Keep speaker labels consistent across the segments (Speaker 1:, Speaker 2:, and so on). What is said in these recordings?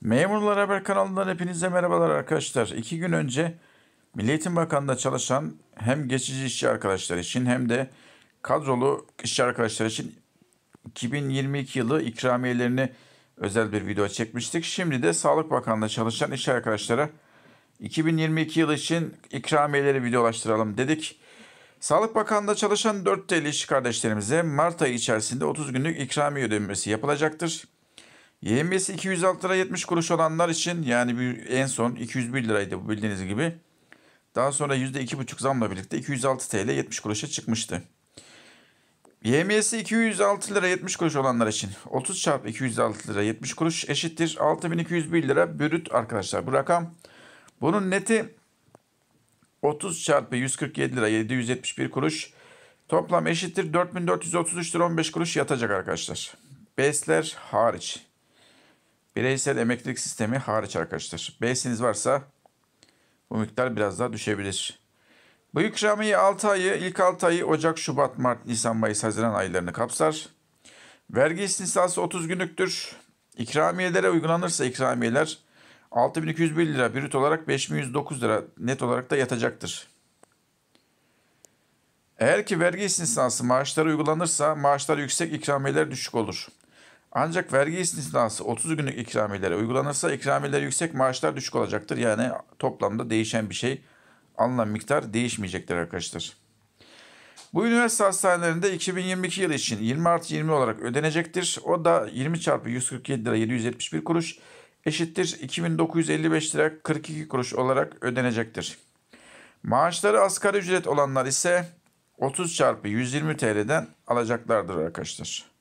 Speaker 1: Memurlar Haber kanalından hepinize merhabalar arkadaşlar. İki gün önce Milli Eğitim Bakanlığı'nda çalışan hem geçici işçi arkadaşlar için hem de kadrolu işçi arkadaşlar için 2022 yılı ikramiyelerini özel bir video çekmiştik. Şimdi de Sağlık Bakanlığı'nda çalışan işçi arkadaşlara 2022 yılı için ikramiyeleri videolaştıralım dedik. Sağlık Bakanlığı'nda çalışan 4 TL işçi kardeşlerimize Mart ayı içerisinde 30 günlük ikramiye ödenmesi yapılacaktır. YMS 206 lira 70 kuruş olanlar için yani bir, en son 201 liraydı bu bildiğiniz gibi. Daha sonra %2,5 zamla birlikte 206 TL 70 kuruşa çıkmıştı. YMS 206 lira 70 kuruş olanlar için 30 çarpı 206 lira 70 kuruş eşittir 6201 lira bürüt arkadaşlar bu rakam. Bunun neti 30 çarpı 147 lira 771 kuruş toplam eşittir 4433 lira 15 kuruş yatacak arkadaşlar. Besler hariç. Bireysel emeklilik sistemi hariç arkadaşlar. B'siniz varsa bu miktar biraz daha düşebilir. Bu ikramiye 6 ayı, ilk 6 ayı Ocak, Şubat, Mart, Nisan, Mayıs, Haziran aylarını kapsar. Vergi istisnası 30 günlüktür. İkramiyelere uygulanırsa ikramiyeler 6201 lira brüt olarak 5109 lira net olarak da yatacaktır. Eğer ki vergi istisnası maaşlara uygulanırsa maaşlar yüksek ikramiyeler düşük olur. Ancak vergi istisnası 30 günlük ikramiyelere uygulanırsa ikramiyeler yüksek maaşlar düşük olacaktır. Yani toplamda değişen bir şey alınan miktar değişmeyecektir arkadaşlar. Bu üniversite hastanelerinde 2022 yılı için 20 artı 20 olarak ödenecektir. O da 20 çarpı 147 lira 771 kuruş eşittir 2955 lira 42 kuruş olarak ödenecektir. Maaşları asgari ücret olanlar ise 30 çarpı 120 TL'den alacaklardır arkadaşlar.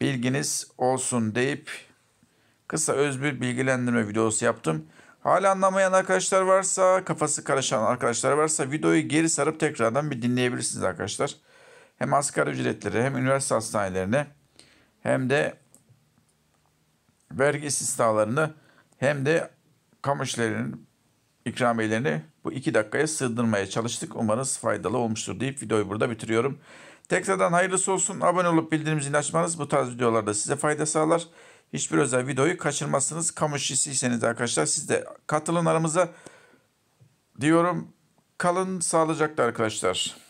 Speaker 1: Bilginiz olsun deyip kısa öz bir bilgilendirme videosu yaptım. Hala anlamayan arkadaşlar varsa, kafası karışan arkadaşlar varsa videoyu geri sarıp tekrardan bir dinleyebilirsiniz arkadaşlar. Hem asgari ücretleri hem üniversite hastanelerine hem de vergi istisnalarını hem de kamu işlerinin ikramiyelerini bu iki dakikaya sığdırmaya çalıştık. Umarız faydalı olmuştur deyip videoyu burada bitiriyorum. Tekrardan hayırlısı olsun. Abone olup bildirim zilini açmanız bu tarz videolarda size fayda sağlar. Hiçbir özel videoyu kaçırmazsınız. Kamu işçisiyseniz arkadaşlar siz de katılın aramıza diyorum. Kalın sağlıcakla arkadaşlar.